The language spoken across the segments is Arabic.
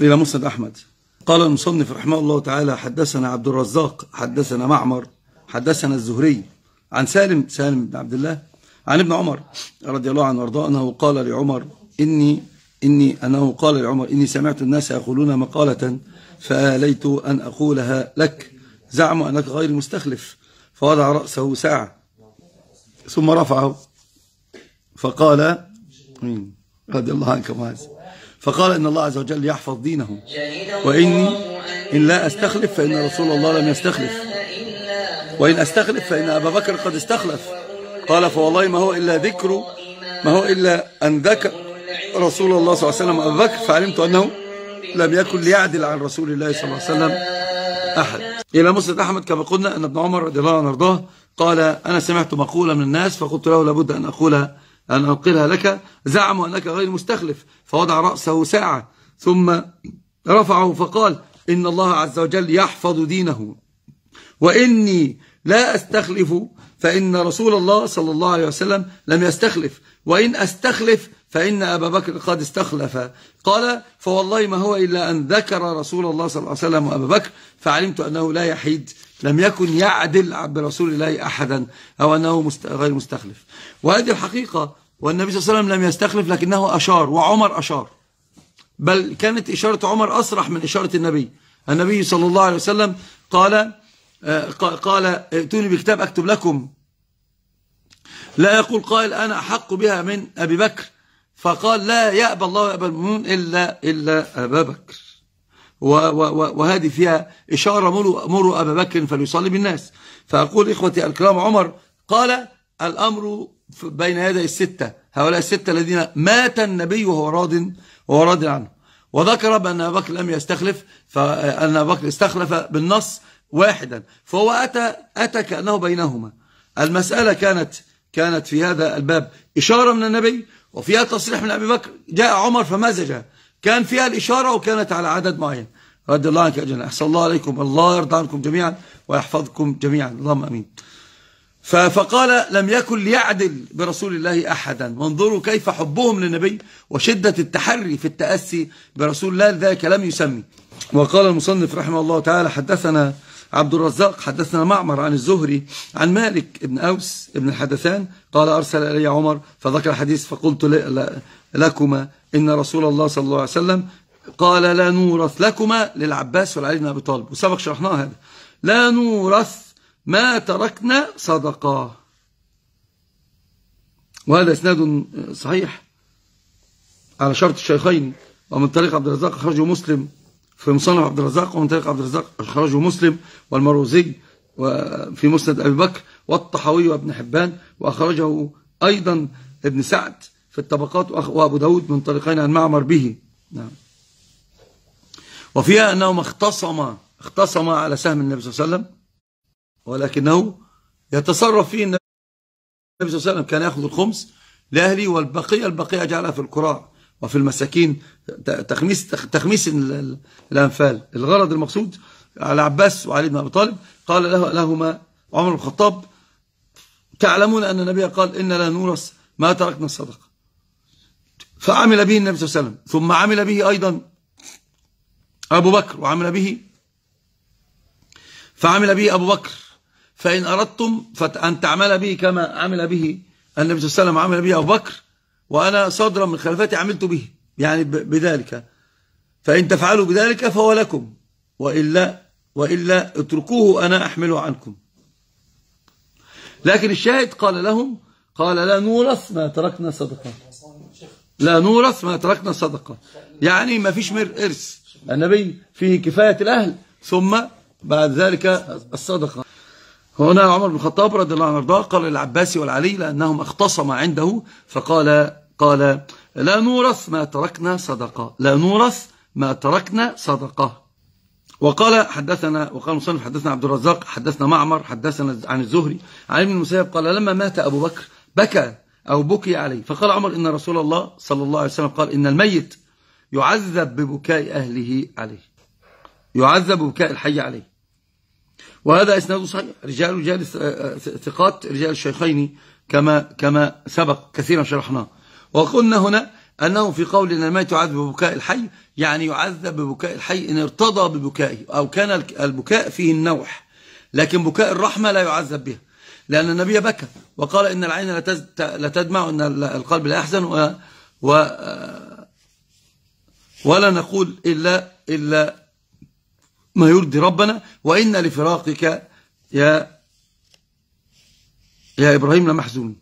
إلى مسند أحمد. قال المصنف رحمه الله تعالى حدثنا عبد الرزاق حدثنا معمر حدثنا الزهري عن سالم سالم بن عبد الله عن ابن عمر رضي الله عنه وارضاه أنه قال لعمر إني إني أنه قال لعمر إني سمعت الناس يقولون مقالة فآليت أن أقولها لك زعموا أنك غير مستخلف. فوضع رأسه ساعة ثم رفعه فقال رضي الله عنك معاذ فقال إن الله عز وجل يحفظ دينه. وإني إن لا أستخلف فإن رسول الله لم يستخلف. وإن أستخلف فإن أبا بكر قد استخلف. قال فوالله ما هو إلا ذكر ما هو إلا أن ذكر رسول الله صلى الله عليه وسلم. أبا بكر فعلمت أنه لم يكن ليعدل عن رسول الله صلى الله عليه وسلم أحد. إلى مسند أحمد كما قلنا أن ابن عمر رضي الله عنه وارضاه قال أنا سمعت مقولة من الناس فقلت له لابد أن أقولها أن أنقلها لك زعموا أنك غير مستخلف فوضع رأسه ساعة ثم رفعه فقال إن الله عز وجل يحفظ دينه. وإني لا أستخلف فإن رسول الله صلى الله عليه وسلم لم يستخلف. وإن أستخلف فإن أبا بكر قد استخلف. قال فوالله ما هو إلا أن ذكر رسول الله صلى الله عليه وسلم وأبا بكر فعلمت أنه لا يحيد. لم يكن يعدل برسول الله أحدا أو أنه غير مستخلف. وهذه الحقيقة والنبي صلى الله عليه وسلم لم يستخلف لكنه أشار وعمر أشار. بل كانت إشارة عمر أصرح من إشارة النبي. النبي صلى الله عليه وسلم قال آه، قال ائتوني بكتاب أكتب لكم. لا يقول قائل أنا أحق بها من أبي بكر. فقال لا يأبى الله يأبى المؤمنون إلا, إلا أبا بكر. وهذه فيها إشارة مروا أبا بكر فليصلي بالناس. فأقول إخوتي الكرام عمر قال الأمر بين يدي الستة. هؤلاء الستة الذين مات النبي وهو راض وهو راض عنه. وذكر بأن أبا بكر لم يستخلف فأن أبا بكر استخلف بالنص واحدا. فهو أتى, أتى كأنه بينهما. المسألة كانت كانت في هذا الباب إشارة من النبي وفيها تصريح من أبي بكر جاء عمر فمزجها كان فيها الإشارة وكانت على عدد معين. رضي الله عنك أجل أحسن الله عليكم. الله يرضى عنكم جميعا ويحفظكم جميعا. اللهم أمين. فقال لم يكن ليعدل برسول الله أحدا. وانظروا كيف حبهم للنبي وشدة التحري في التأسي برسول الله ذلك لم يسمي. وقال المصنف رحمه الله تعالى حدثنا عبد الرزاق حدثنا معمر عن الزهري عن مالك ابن أوس ابن الحدثان قال أرسل إلي عمر فذكر الحديث فقلت لكما إن رسول الله صلى الله عليه وسلم قال لا نورث لكما للعباس والعلي بن أبي طالب. وسبق شرحناه هذا. لا نورث ما تركنا صدقة. وهذا إسناد صحيح على شرط الشيخين. ومن طريق عبد الرزاق أخرجه مسلم. في مصنف عبد الرزاق ومن طريق عبد الرزاق أخرجه مسلم والمروزي وفي مسند أبي بكر والطحاوي وابن حبان وأخرجه أيضا ابن سعد في الطبقات وأبو داود من طريقين عن معمر به. نعم. وفيها أنهما اختصما اختصما على سهم النبي صلى الله عليه وسلم ولكنه يتصرف فيه النبي صلى الله عليه وسلم كان يأخذ الخمس لأهلي والبقية البقية جعلها في القراء وفي المساكين تخميس تخميس الأنفال. الغرض المقصود على عباس وعلي بن أبي طالب قال له لهما عمر بن الخطاب تعلمون أن النبي قال إن لا نورث ما تركنا الصدقة. فعمل به النبي صلى الله عليه وسلم. ثم عمل به أيضا أبو بكر وعمل به فعمل به أبو بكر. فإن أردتم أن تعمل به كما عمل به النبي صلى الله عليه وسلم. عمل به أبو بكر وأنا صدرا من خلفاتي عملت به يعني بذلك. فإن تفعلوا بذلك فهو لكم. وإلا, وإلا اتركوه أنا أحمله عنكم. لكن الشاهد قال لهم قال لا نورث ما تركنا صدقة. لا نورث ما تركنا صدقة. يعني ما فيش مر إرث. النبي فيه كفاية الأهل ثم بعد ذلك الصدقة. هنا عمر بن الخطاب رضي الله عنه قال للعباسي والعلي لأنهم اختصما عنده فقال قال لا نورث ما تركنا صدقة لا نورث ما تركنا صدقة. وقال حدثنا وقال مصنف حدثنا عبد الرزاق حدثنا معمر حدثنا عن الزهري عن ابن المسيب قال لما مات أبو بكر بكى أو بكي عليه. فقال عمر إن رسول الله صلى الله عليه وسلم قال إن الميت يعذب ببكاء أهله عليه يعذب ببكاء الحي عليه. وهذا إسناد صحيح. رجال رجال ثقات رجال الشيخين كما كما سبق كثيرا شرحناه. وقلنا هنا أنه في قول أن الميت يعذب ببكاء الحي يعني يعذب ببكاء الحي إن ارتضى ببكائه أو كان البكاء فيه النوح. لكن بكاء الرحمة لا يعذب بها لأن النبي بكى وقال إن العين لا تدمع وإن القلب لا يحزن و, و ولا نقول إلا, إلا ما يرضي ربنا وإن لفراقك يا يا إبراهيم لمحزون.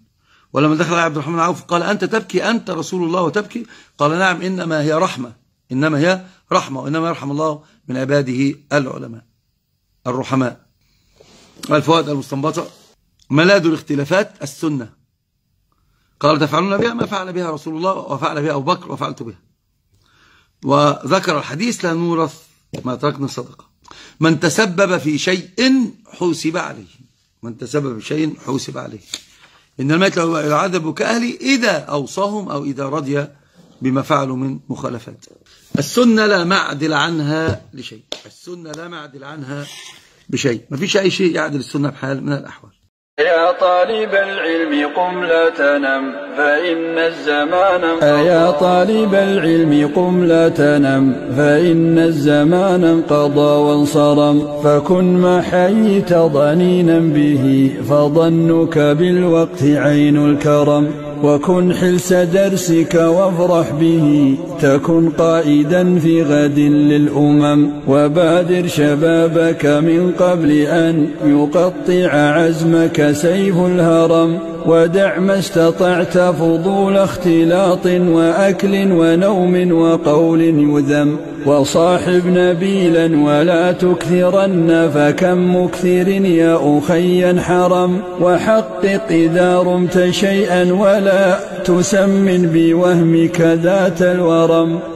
ولما دخل عبد الرحمن عوف قال أنت تبكي؟ أنت رسول الله وتبكي؟ قال نعم إنما هي رحمة إنما هي رحمة وإنما يرحم الله من عباده العلماء الرحماء. الفوائد المستنبطة ملاذ الاختلافات السنة. قال تفعلون بها ما فعل بها رسول الله وفعل بها أبو بكر وفعلت بها. وذكر الحديث لا نورث ما تركنا صدقة من تسبب في شيء حوسب عليه. من تسبب في شيء حوسب عليه. إن الميت له يعذب كأهلي إذا أوصاهم أو إذا رضي بما فعلوا من مخالفات. السنة لا معدل عنها لشيء. السنة لا معدل عنها بشيء. ما فيش أي شيء يعدل السنة بحال من الأحوال. يا طالب العلم قم لا تنم فإن الزمان أيا طالب العلم قم لا تنم فإن الزمان انقضى وانصرم. فكن ما حييت ضنينا به فظنك بالوقت عين الكرم. وكن حلس درسك وافرح به. تكن قائدا في غد للأمم وبادر شبابك من قبل أن يقطع عزمك سيف الهرم. ودع ما استطعت فضول اختلاط وأكل ونوم وقول يذم. وصاحب نبيلا ولا تكثرن فكم مكثر يا أخي حرم؟ وحقق إذا رمت شيئا ولا تسمن بوهمك ذات الورم.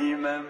الإمام